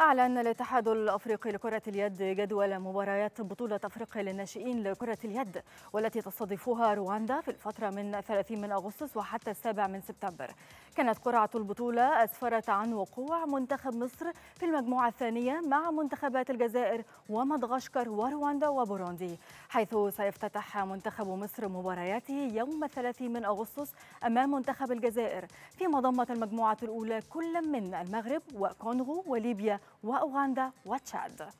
أعلن الاتحاد الأفريقي لكرة اليد جدول مباريات بطولة أفريقيا للناشئين لكرة اليد والتي تستضيفها رواندا في الفترة من 30 من أغسطس وحتى السابع من سبتمبر. كانت قرعة البطولة أسفرت عن وقوع منتخب مصر في المجموعة الثانية مع منتخبات الجزائر ومدغشقر ورواندا وبوروندي حيث سيفتتح منتخب مصر مبارياته يوم 30 من أغسطس أمام منتخب الجزائر فيما ضمت المجموعة الأولى كل من المغرب وكونغو وليبيا وأوغندا وتشاد